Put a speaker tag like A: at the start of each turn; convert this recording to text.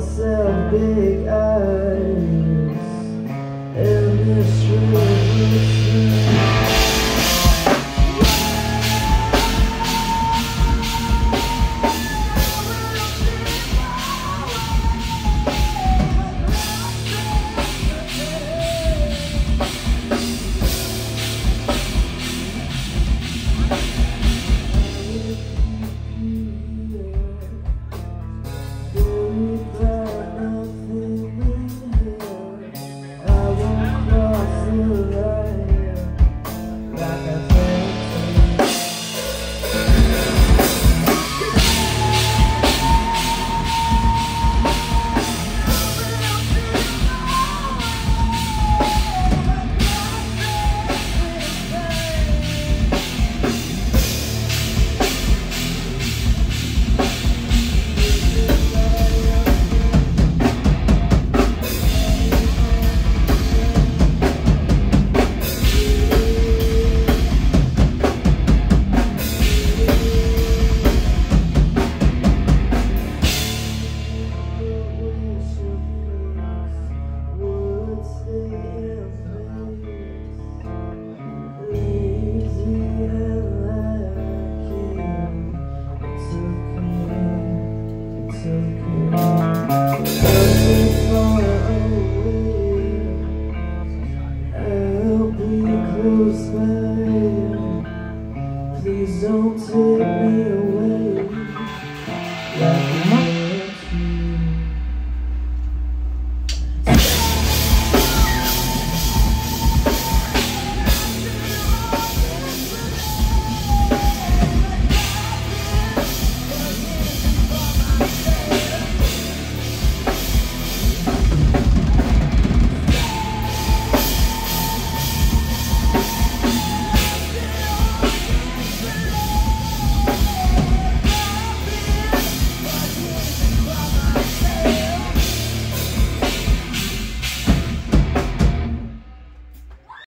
A: myself big eyes. And this Please don't take me